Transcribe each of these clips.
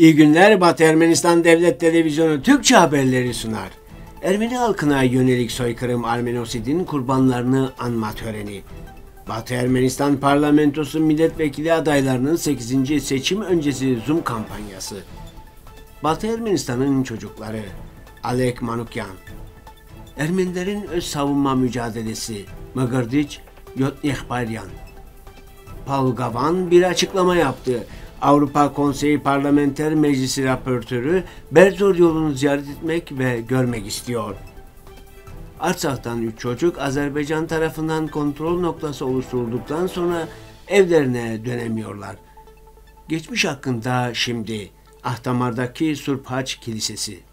İyi günler Batı Ermenistan Devlet Televizyonu Türkçe haberleri sunar. Ermeni halkına yönelik soykırım Armenosid'in kurbanlarını anma töreni. Batı Ermenistan Parlamentosu milletvekili adaylarının 8. seçim öncesi Zoom kampanyası. Batı Ermenistan'ın çocukları Alek Manukyan Ermenilerin öz savunma mücadelesi Mıgırdiç Yotnehbaryan Paul Gavan bir açıklama yaptı. Avrupa Konseyi Parlamenter Meclisi raportörü Berzor yolunu ziyaret etmek ve görmek istiyor. Artsak'tan 3 çocuk Azerbaycan tarafından kontrol noktası oluşturulduktan sonra evlerine dönemiyorlar. Geçmiş hakkında şimdi Ahtamar'daki Surpaç Kilisesi.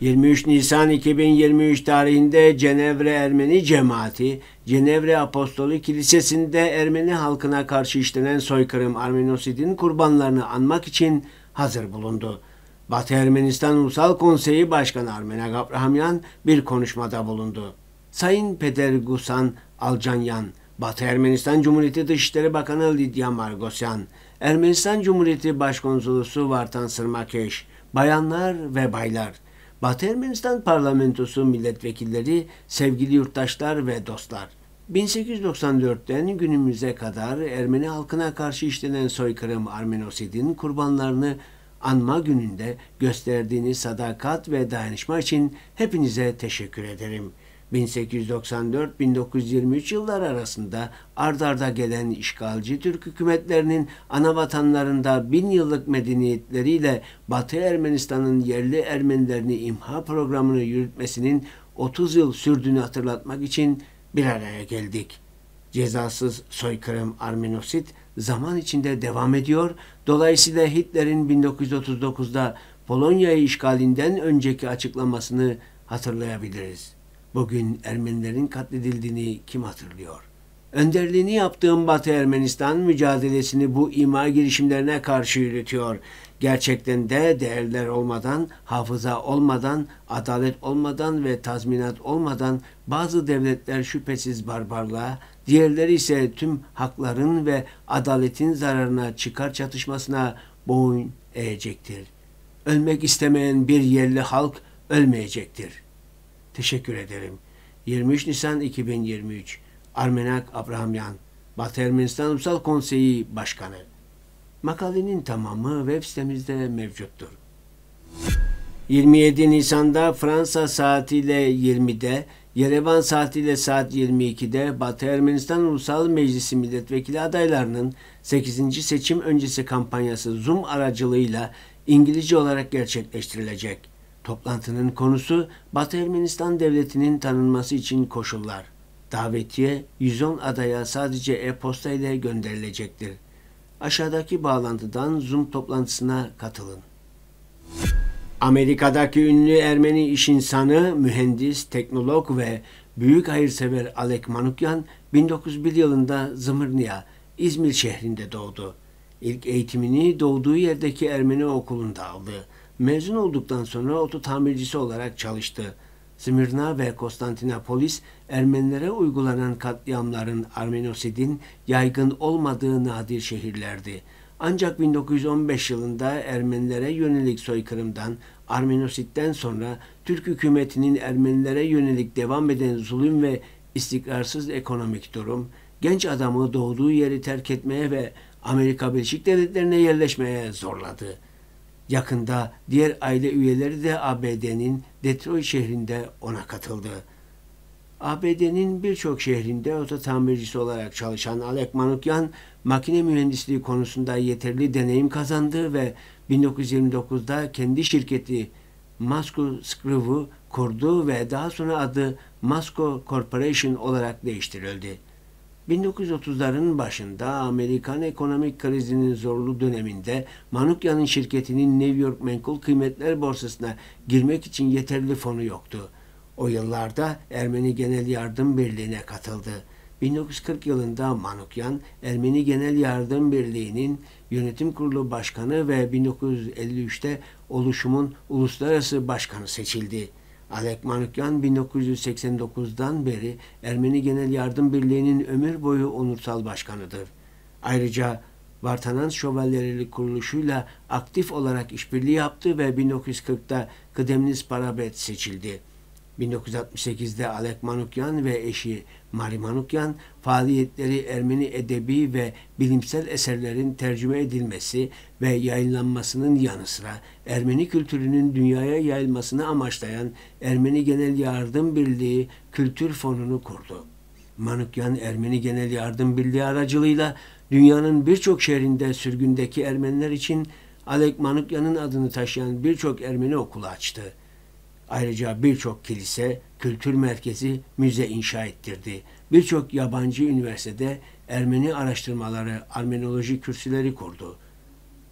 23 Nisan 2023 tarihinde Cenevre Ermeni Cemaati, Cenevre Apostolu Kilisesi'nde Ermeni halkına karşı işlenen soykırım Armenosid'in kurbanlarını anmak için hazır bulundu. Batı Ermenistan Ulusal Konseyi Başkanı Armenak Abrahamyan bir konuşmada bulundu. Sayın Peder Gusan Alcanyan, Batı Ermenistan Cumhuriyeti Dışişleri Bakanı Lidya Margosyan, Ermenistan Cumhuriyeti Başkonsolosu Vartan Sırmakeş, bayanlar ve baylar, Batı Ermenistan Parlamentosu milletvekilleri, sevgili yurttaşlar ve dostlar. 1894'ten günümüze kadar Ermeni halkına karşı işlenen soykırım Armenosid'in kurbanlarını anma gününde gösterdiğiniz sadakat ve dayanışma için hepinize teşekkür ederim.'' 1894-1923 yıllar arasında ardarda gelen işgalci Türk hükümetlerinin ana vatanlarında bin yıllık medeniyetleriyle Batı Ermenistan'ın yerli Ermenilerini imha programını yürütmesinin 30 yıl sürdüğünü hatırlatmak için bir araya geldik. Cezasız soykırım Armenosit zaman içinde devam ediyor. Dolayısıyla Hitler'in 1939'da Polonya'yı işgalinden önceki açıklamasını hatırlayabiliriz. Bugün Ermenilerin katledildiğini kim hatırlıyor? Önderliğini yaptığım Batı Ermenistan mücadelesini bu ima girişimlerine karşı yürütüyor. Gerçekten de değerler olmadan, hafıza olmadan, adalet olmadan ve tazminat olmadan bazı devletler şüphesiz barbarlığa, diğerleri ise tüm hakların ve adaletin zararına çıkar çatışmasına boyun eğecektir. Ölmek istemeyen bir yerli halk ölmeyecektir.'' Teşekkür ederim. 23 Nisan 2023 Armenak Abrahamyan Batı Ermenistan Ulusal Konseyi Başkanı Makalenin tamamı web sitemizde mevcuttur. 27 Nisan'da Fransa saatiyle 20'de, Yerevan saatiyle saat 22'de Batı Ermenistan Ulusal Meclisi milletvekili adaylarının 8. seçim öncesi kampanyası Zoom aracılığıyla İngilizce olarak gerçekleştirilecek. Toplantının konusu Batı Ermenistan Devleti'nin tanınması için koşullar. Davetiye 110 adaya sadece e-posta ile gönderilecektir. Aşağıdaki bağlantıdan Zoom toplantısına katılın. Amerika'daki ünlü Ermeni iş insanı, mühendis, teknolog ve büyük hayırsever Alek Manukyan 1901 yılında Zımırnıya, İzmir şehrinde doğdu. İlk eğitimini doğduğu yerdeki Ermeni okulunda aldı. Mezun olduktan sonra oto tamircisi olarak çalıştı. Smyrna ve Konstantinopolis Ermenilere uygulanan katliamların Armenosid'in yaygın olmadığı nadir şehirlerdi. Ancak 1915 yılında Ermenilere yönelik soykırımdan Armenosit'ten sonra Türk hükümetinin Ermenilere yönelik devam eden zulüm ve istikrarsız ekonomik durum genç adamı doğduğu yeri terk etmeye ve Amerika Birleşik Devletleri'ne yerleşmeye zorladı. Yakında diğer aile üyeleri de ABD'nin Detroit şehrinde ona katıldı. ABD'nin birçok şehrinde oto olarak çalışan Alek Manukyan, makine mühendisliği konusunda yeterli deneyim kazandı ve 1929'da kendi şirketi Masco Screw'u kurdu ve daha sonra adı Masco Corporation olarak değiştirildi. 1930'ların başında Amerikan ekonomik krizinin zorlu döneminde Manukya'nın şirketinin New York Menkul Kıymetler Borsası'na girmek için yeterli fonu yoktu. O yıllarda Ermeni Genel Yardım Birliği'ne katıldı. 1940 yılında Manukyan, Ermeni Genel Yardım Birliği'nin yönetim kurulu başkanı ve 1953'te oluşumun uluslararası başkanı seçildi. Alek Manukyan 1989'dan beri Ermeni Genel Yardım Birliği'nin ömür boyu onursal başkanıdır. Ayrıca Vartanans Şövalyeleri kuruluşuyla aktif olarak işbirliği yaptı ve 1940'da Kıdemlis Parabet seçildi. 1968'de Alek Manukyan ve eşi Mari Manukyan faaliyetleri Ermeni edebi ve bilimsel eserlerin tercüme edilmesi ve yayınlanmasının yanı sıra Ermeni kültürünün dünyaya yayılmasını amaçlayan Ermeni Genel Yardım Birliği Kültür Fonu'nu kurdu. Manukyan Ermeni Genel Yardım Birliği aracılığıyla dünyanın birçok şehrinde sürgündeki Ermeniler için Alek Manukyan'ın adını taşıyan birçok Ermeni okulu açtı. Ayrıca birçok kilise, kültür merkezi, müze inşa ettirdi. Birçok yabancı üniversitede Ermeni araştırmaları, Armenoloji kürsüleri kurdu.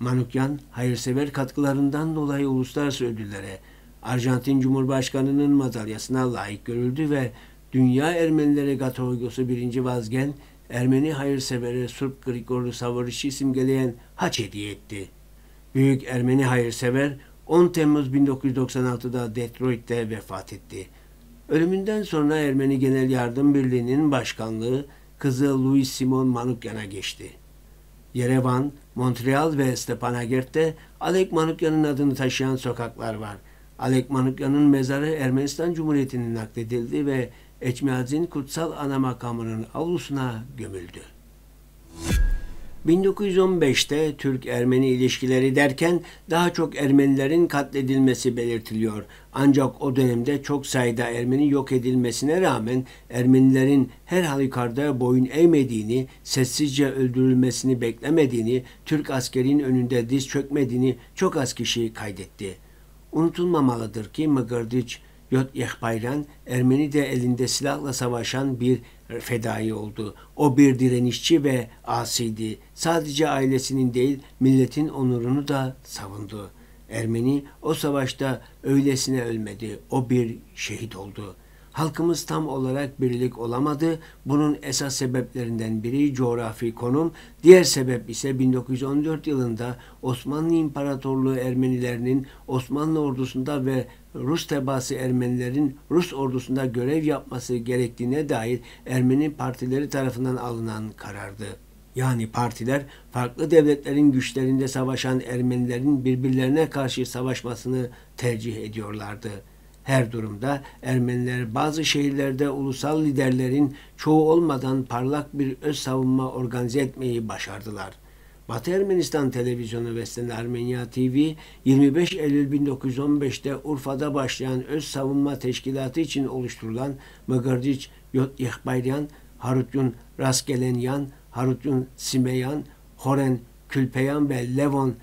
Manukyan, hayırsever katkılarından dolayı uluslararası ödüllere, Arjantin Cumhurbaşkanı'nın madalyasına layık görüldü ve Dünya Ermenileri Gatologosu 1. Vazgen, Ermeni hayırsevere Surp Grigorlu Savariş'i simgeleyen haç hediye etti. Büyük Ermeni hayırsever 10 Temmuz 1996'da Detroit'te vefat etti. Ölümünden sonra Ermeni Genel Yardım Birliği'nin başkanlığı kızı Louis Simon Manukyan'a geçti. Yerevan, Montreal ve Stepanakert'te Alek Manukyan'ın adını taşıyan sokaklar var. Alek Manukyan'ın mezarı Ermenistan Cumhuriyeti'ne nakledildi ve Eçmiadzin Kutsal Ana Makamı'nın avlusuna gömüldü. 1915'te Türk-Ermeni ilişkileri derken daha çok Ermenilerin katledilmesi belirtiliyor. Ancak o dönemde çok sayıda Ermeni yok edilmesine rağmen Ermenilerin her halükarda boyun eğmediğini, sessizce öldürülmesini beklemediğini, Türk askerin önünde diz çökmediğini çok az kişi kaydetti. Unutulmamalıdır ki Mıgırdiç Yot Yehbayran Ermeni de elinde silahla savaşan bir fedai oldu. O bir direnişçi ve asiydi. Sadece ailesinin değil milletin onurunu da savundu. Ermeni o savaşta öylesine ölmedi. O bir şehit oldu.'' halkımız tam olarak birlik olamadı. Bunun esas sebeplerinden biri coğrafi konum, diğer sebep ise 1914 yılında Osmanlı İmparatorluğu Ermenilerinin Osmanlı ordusunda ve Rus tebası Ermenilerin Rus ordusunda görev yapması gerektiğine dair Ermeni partileri tarafından alınan karardı. Yani partiler farklı devletlerin güçlerinde savaşan Ermenilerin birbirlerine karşı savaşmasını tercih ediyorlardı. Her durumda Ermeniler bazı şehirlerde ulusal liderlerin çoğu olmadan parlak bir öz savunma organize etmeyi başardılar. Batı Ermenistan Televizyonu Vesten Armenya TV 25 Eylül 1915'te Urfa'da başlayan öz savunma teşkilatı için oluşturulan Mıgırdiç Yot Yehbayran, Harutyun Raskelenyan, Harutyun Simeyan, Horen Külpeyan ve Levon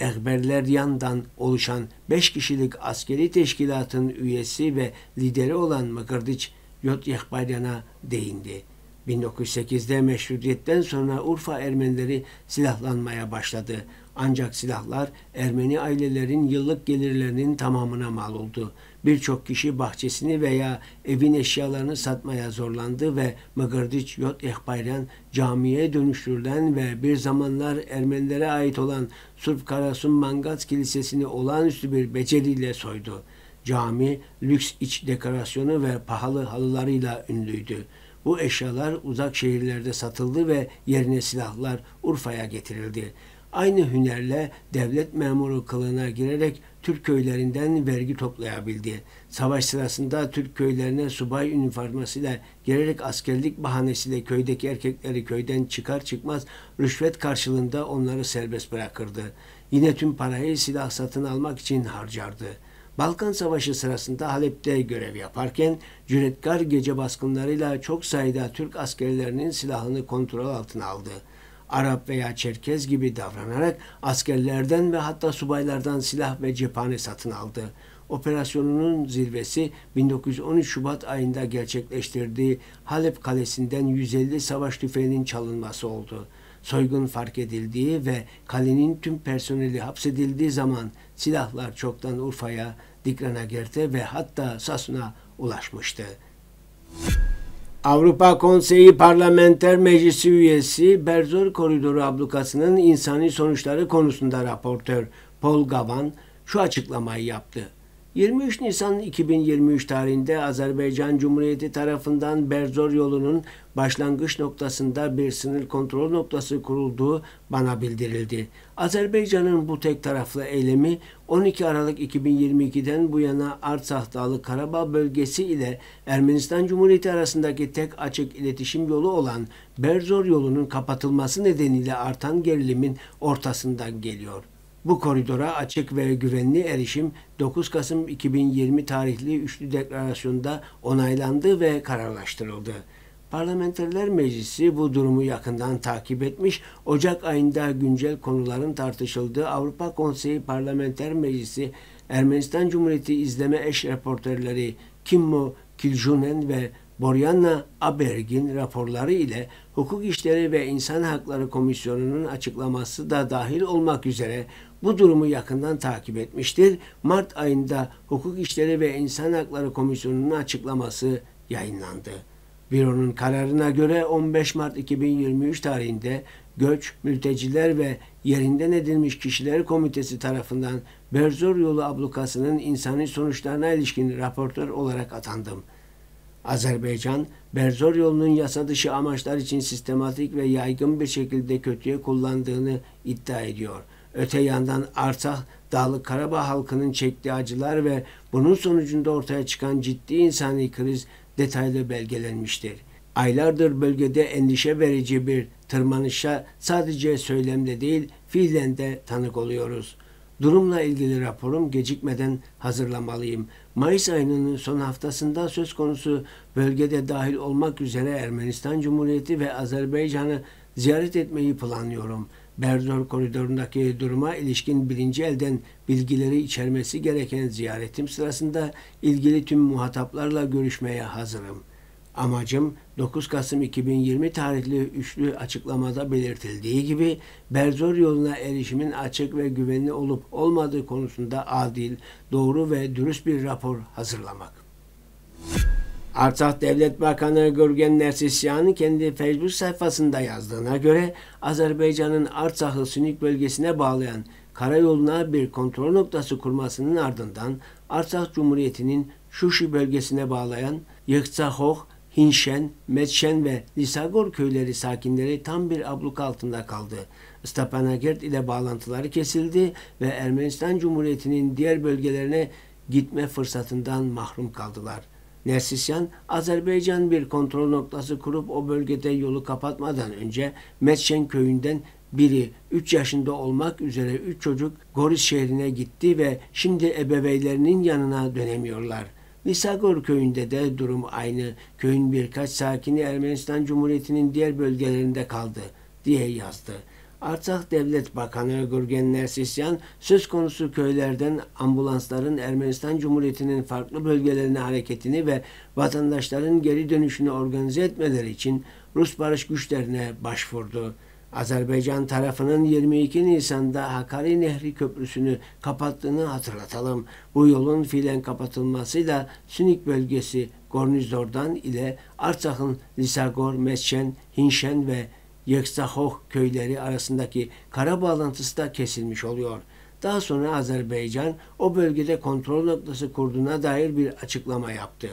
Ekberleryan'dan oluşan 5 kişilik askeri teşkilatın üyesi ve lideri olan Mıkırdıç Yotyehbaryan'a değindi. 1908'de meşrutiyetten sonra Urfa Ermenileri silahlanmaya başladı. Ancak silahlar Ermeni ailelerin yıllık gelirlerinin tamamına mal oldu. Birçok kişi bahçesini veya evin eşyalarını satmaya zorlandı ve Mıgırdiç Yot Ehbayran camiye dönüştürülen ve bir zamanlar Ermenilere ait olan Surp Karasun Mangat Kilisesi'ni olağanüstü bir beceriyle soydu. Cami, lüks iç dekorasyonu ve pahalı halılarıyla ünlüydü. Bu eşyalar uzak şehirlerde satıldı ve yerine silahlar Urfa'ya getirildi. Aynı hünerle devlet memuru kılığına girerek Türk köylerinden vergi toplayabildi. Savaş sırasında Türk köylerine subay üniformasıyla girerek askerlik bahanesiyle köydeki erkekleri köyden çıkar çıkmaz rüşvet karşılığında onları serbest bırakırdı. Yine tüm parayı silah satın almak için harcardı. Balkan Savaşı sırasında Halep'te görev yaparken cüretkar gece baskınlarıyla çok sayıda Türk askerlerinin silahını kontrol altına aldı. Arap veya Çerkez gibi davranarak askerlerden ve hatta subaylardan silah ve cephane satın aldı. Operasyonunun zirvesi 1913 Şubat ayında gerçekleştirdiği Halep Kalesi'nden 150 savaş tüfeğinin çalınması oldu. Soygun fark edildiği ve kalenin tüm personeli hapsedildiği zaman silahlar çoktan Urfa'ya, Dikranagert'e ve hatta Sasun'a ulaşmıştı. Avrupa Konseyi Parlamenter Meclisi üyesi Berzor Koridoru ablukasının insani sonuçları konusunda raportör Paul Gavan şu açıklamayı yaptı. 23 Nisan 2023 tarihinde Azerbaycan Cumhuriyeti tarafından Berzor yolunun başlangıç noktasında bir sınır kontrol noktası kurulduğu bana bildirildi. Azerbaycan'ın bu tek taraflı eylemi 12 Aralık 2022'den bu yana Artsakh Dağlı Karabağ bölgesi ile Ermenistan Cumhuriyeti arasındaki tek açık iletişim yolu olan Berzor yolunun kapatılması nedeniyle artan gerilimin ortasından geliyor. Bu koridora açık ve güvenli erişim 9 Kasım 2020 tarihli üçlü deklarasyonda onaylandı ve kararlaştırıldı. Parlamenterler Meclisi bu durumu yakından takip etmiş, Ocak ayında güncel konuların tartışıldığı Avrupa Konseyi Parlamenter Meclisi Ermenistan Cumhuriyeti izleme eş reporterleri Kimmo Kiljunen ve Boryanna Aberg'in raporları ile Hukuk İşleri ve İnsan Hakları Komisyonu'nun açıklaması da dahil olmak üzere bu durumu yakından takip etmiştir. Mart ayında Hukuk İşleri ve İnsan Hakları Komisyonu'nun açıklaması yayınlandı. Büronun kararına göre 15 Mart 2023 tarihinde Göç, Mülteciler ve Yerinden Edilmiş Kişiler Komitesi tarafından Berzor Yolu ablukasının insani sonuçlarına ilişkin raportör olarak atandım. Azerbaycan, Berzor yolunun yasa dışı amaçlar için sistematik ve yaygın bir şekilde kötüye kullandığını iddia ediyor. Öte yandan Artsakh, Dağlık Karabağ halkının çektiği acılar ve bunun sonucunda ortaya çıkan ciddi insani kriz detaylı belgelenmiştir. Aylardır bölgede endişe verici bir tırmanışa sadece söylemde değil fiilen de tanık oluyoruz. Durumla ilgili raporum gecikmeden hazırlamalıyım. Mayıs ayının son haftasında söz konusu bölgede dahil olmak üzere Ermenistan Cumhuriyeti ve Azerbaycan'ı ziyaret etmeyi planlıyorum. Berzor koridorundaki duruma ilişkin birinci elden bilgileri içermesi gereken ziyaretim sırasında ilgili tüm muhataplarla görüşmeye hazırım. Amacım 9 Kasım 2020 tarihli üçlü açıklamada belirtildiği gibi Berzor yoluna erişimin açık ve güvenli olup olmadığı konusunda adil, doğru ve dürüst bir rapor hazırlamak. Artsakh Devlet Bakanı Gürgen Nersisyan kendi Facebook sayfasında yazdığına göre Azerbaycan'ın Artsakh'ı Sünik bölgesine bağlayan karayoluna bir kontrol noktası kurmasının ardından Artsakh Cumhuriyeti'nin Şuşi bölgesine bağlayan Yıksahoh, Hinşen, Metşen ve Lisagor köyleri sakinleri tam bir abluk altında kaldı. Stepanakert ile bağlantıları kesildi ve Ermenistan Cumhuriyeti'nin diğer bölgelerine gitme fırsatından mahrum kaldılar. Nersisyan, Azerbaycan bir kontrol noktası kurup o bölgede yolu kapatmadan önce Metşen köyünden biri 3 yaşında olmak üzere 3 çocuk Goris şehrine gitti ve şimdi ebeveynlerinin yanına dönemiyorlar. Nisagor köyünde de durum aynı. Köyün birkaç sakini Ermenistan Cumhuriyeti'nin diğer bölgelerinde kaldı diye yazdı. Artsakh Devlet Bakanı Gürgen Nersisyan söz konusu köylerden ambulansların Ermenistan Cumhuriyeti'nin farklı bölgelerine hareketini ve vatandaşların geri dönüşünü organize etmeleri için Rus barış güçlerine başvurdu. Azerbaycan tarafının 22 Nisan'da Hakkari Nehri Köprüsü'nü kapattığını hatırlatalım. Bu yolun fiilen kapatılmasıyla Sünik bölgesi Gornizor'dan ile Artsak'ın Lisagor, Mesçen, Hinşen ve Yeksahoh köyleri arasındaki kara bağlantısı da kesilmiş oluyor. Daha sonra Azerbaycan o bölgede kontrol noktası kurduğuna dair bir açıklama yaptı.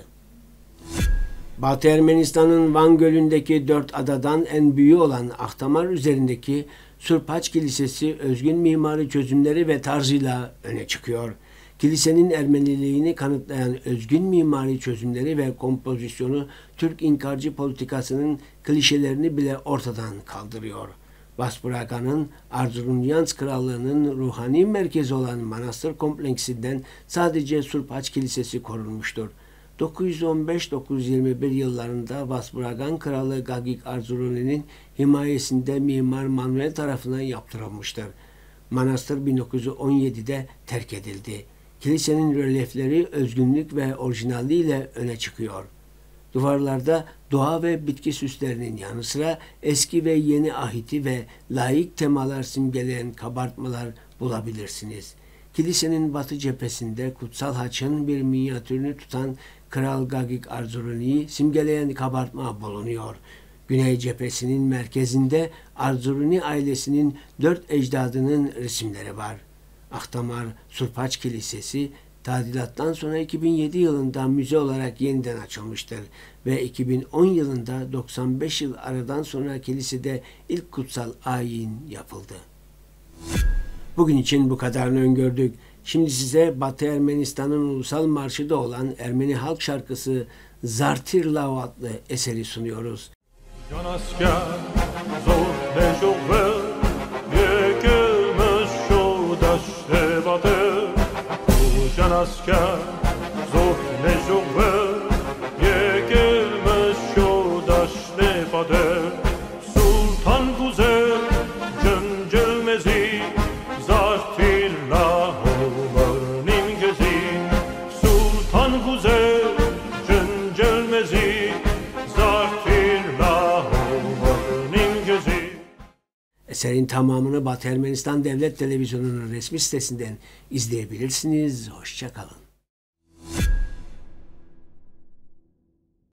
Batı Ermenistan'ın Van Gölü'ndeki dört adadan en büyüğü olan Ahtamar üzerindeki Surpaç Kilisesi özgün mimari çözümleri ve tarzıyla öne çıkıyor. Kilisenin Ermeniliğini kanıtlayan özgün mimari çözümleri ve kompozisyonu Türk inkarcı politikasının klişelerini bile ortadan kaldırıyor. Vasbraga'nın Arzurunyans Krallığı'nın ruhani merkezi olan manastır kompleksinden sadece Surpaç Kilisesi korunmuştur. 915-921 yıllarında Vasbragan Kralı Gagik Arzuruni'nin himayesinde Mimar Manuel tarafından yaptırılmıştır. Manastır 1917'de terk edildi. Kilisenin rölyefleri özgünlük ve orijinalliğiyle öne çıkıyor. Duvarlarda doğa ve bitki süslerinin yanı sıra eski ve yeni ahiti ve layık temalar simgeleyen kabartmalar bulabilirsiniz. Kilisenin batı cephesinde kutsal haçın bir minyatürünü tutan Kral Gagik Arzuruni'yi simgeleyen kabartma bulunuyor. Güney cephesinin merkezinde Arzuruni ailesinin dört ecdadının resimleri var. Akdamar Surpaç Kilisesi tadilattan sonra 2007 yılında müze olarak yeniden açılmıştır ve 2010 yılında 95 yıl aradan sonra kilisede ilk kutsal ayin yapıldı. Bugün için bu kadarını öngördük. Şimdi size Batı Ermenistan'ın ulusal marşıda olan Ermeni halk şarkısı Zartirlav adlı eseri sunuyoruz. Can zor Անասկա զոհ մեժողը tamamını Batı Ermenistan Devlet Televizyonu'nun resmi sitesinden izleyebilirsiniz. Hoşçakalın.